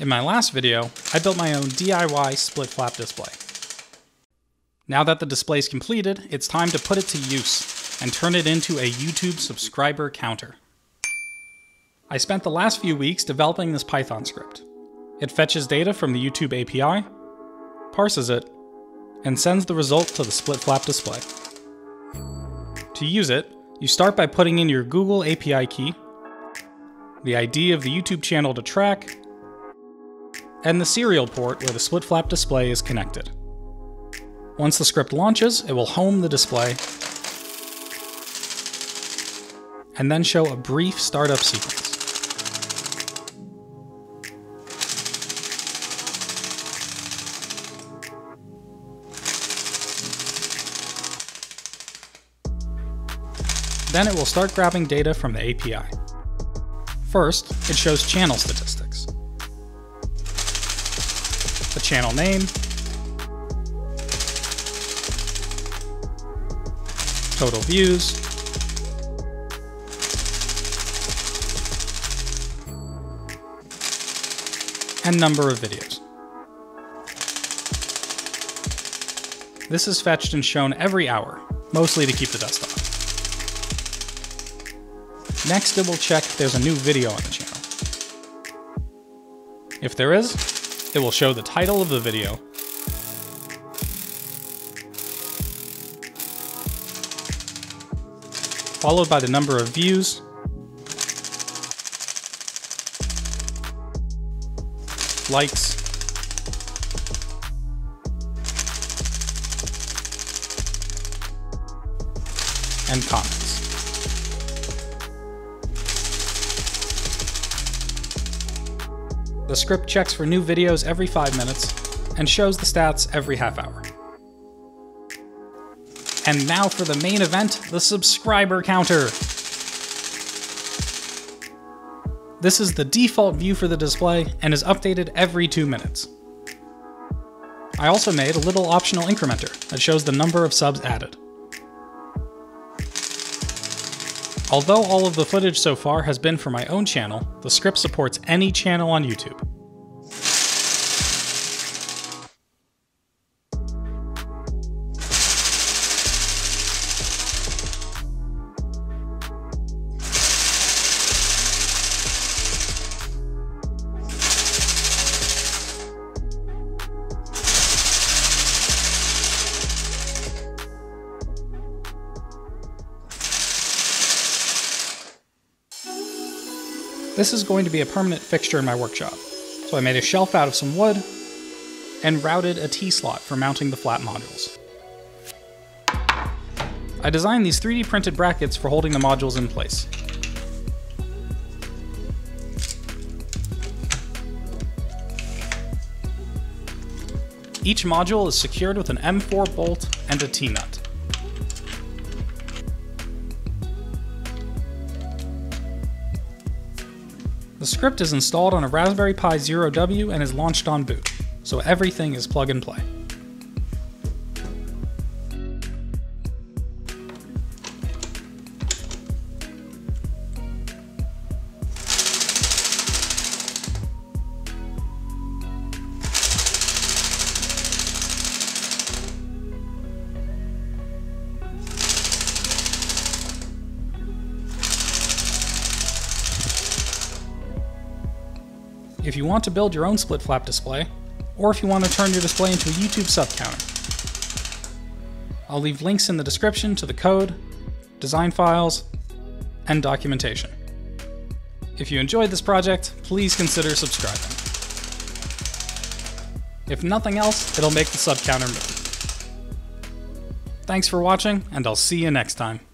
In my last video, I built my own DIY split flap display. Now that the display is completed, it's time to put it to use and turn it into a YouTube subscriber counter. I spent the last few weeks developing this Python script. It fetches data from the YouTube API, parses it, and sends the result to the split flap display. To use it, you start by putting in your Google API key, the ID of the YouTube channel to track, and the serial port where the split flap display is connected. Once the script launches, it will home the display and then show a brief startup sequence. Then it will start grabbing data from the API. First, it shows channel statistics. The channel name, total views, and number of videos. This is fetched and shown every hour, mostly to keep the dust off. Next, it will check if there's a new video on the channel. If there is, it will show the title of the video, followed by the number of views, likes, and comments. The script checks for new videos every 5 minutes and shows the stats every half hour. And now for the main event, the subscriber counter. This is the default view for the display and is updated every 2 minutes. I also made a little optional incrementer that shows the number of subs added. Although all of the footage so far has been for my own channel, the script supports any channel on YouTube. This is going to be a permanent fixture in my workshop, so I made a shelf out of some wood and routed a T-slot for mounting the flap modules. I designed these 3D printed brackets for holding the modules in place. Each module is secured with an M4 bolt and a T-nut. The script is installed on a Raspberry Pi Zero W and is launched on boot, so everything is plug and play. If you want to build your own split flap display, or if you want to turn your display into a YouTube sub counter. I'll leave links in the description to the code, design files, and documentation. If you enjoyed this project, please consider subscribing. If nothing else, it'll make the sub counter move. Thanks for watching, and I'll see you next time.